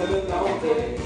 quando não tem